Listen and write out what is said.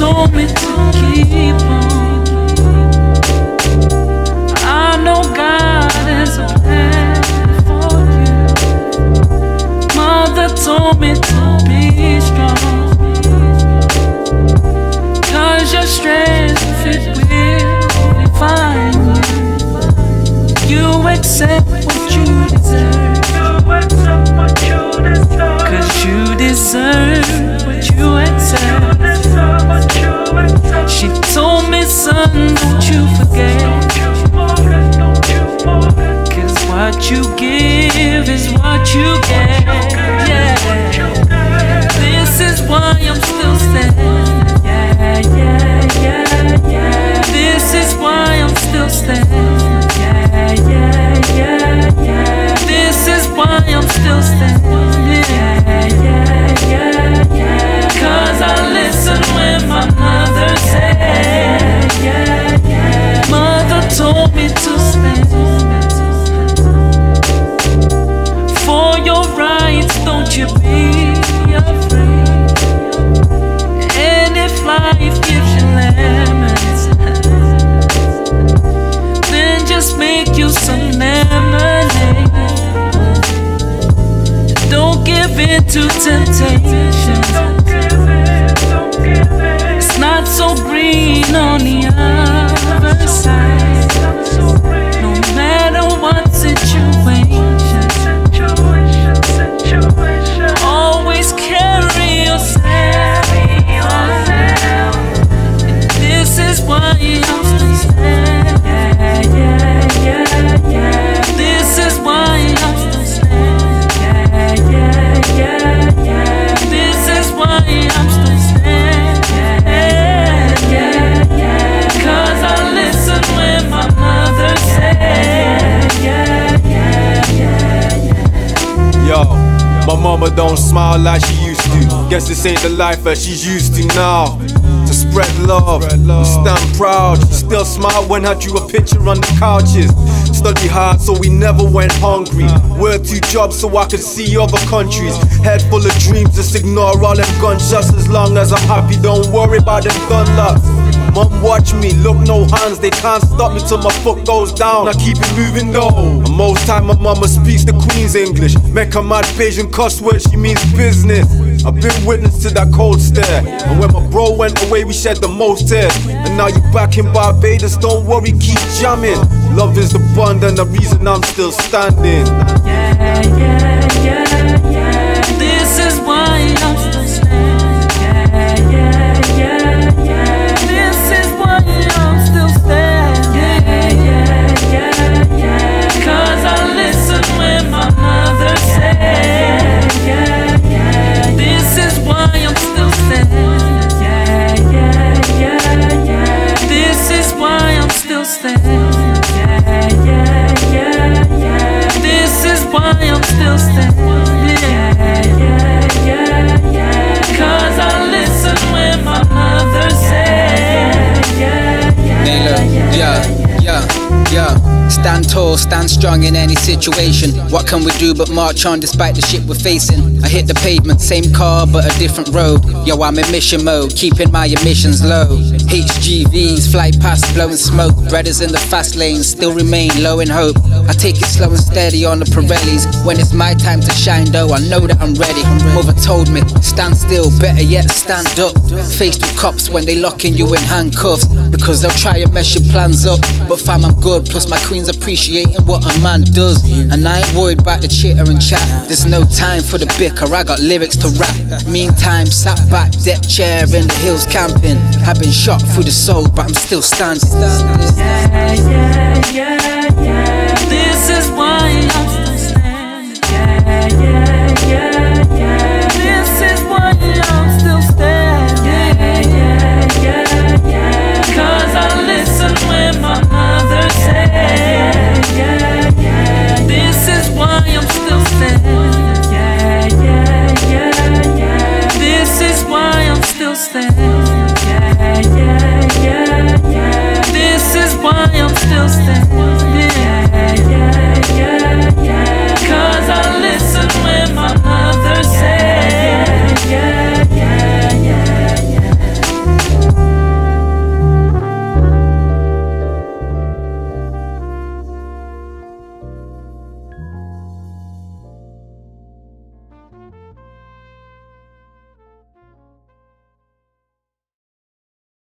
told me to keep on. I know God has a plan for you. Mother told me to be strong. Cause your strength, it will define you. You accept what you deserve. Cause you deserve what you accept. You give Don't give in to temptation. It's not so green on the other mama don't smile like she used to. Guess this ain't the life that she's used to now. To spread love, and stand proud. Still smile when I drew a picture on the couches. Study hard so we never went hungry. Work two jobs so I could see other countries. Head full of dreams, just ignore all them gunshots as long as I'm happy. Don't worry about them gun. Watch me, look no hands, they can't stop me till my foot goes down. I keep it moving though. And most time my mama speaks the Queen's English. Make her mad Bajan cuss word, she means business. I've been witness to that cold stare. And when my bro went away, we shed the most tears. And now you back in Barbados, don't worry, keep jamming. Love is the bond and the reason I'm still standing. Yeah, yeah, yeah, yeah. Stand tall, stand strong in any situation. What can we do but march on despite the shit we're facing? I hit the pavement, same car but a different road. Yo, I'm in mission mode, keeping my emissions low. HGVs fly past, blowing smoke. Brothers in the fast lane still remain low in hope. I take it slow and steady on the Pirellis. When it's my time to shine, though, I know that I'm ready. Mother told me, stand still, better yet, stand up. Faced with cops when they locking you in handcuffs. Because they'll try and mess your plans up. But fam, I'm good, plus my queen's appreciating what a man does. And I ain't worried about the chitter and chat. There's no time for the bicker, I got lyrics to rap. Meantime, sat back, deck chair in the hills camping. I've been shot through the soul, but I'm still standing. yeah, yeah, yeah, yeah. This is why yeah, yeah, yeah. This is why I'm still standing. Yeah, yeah.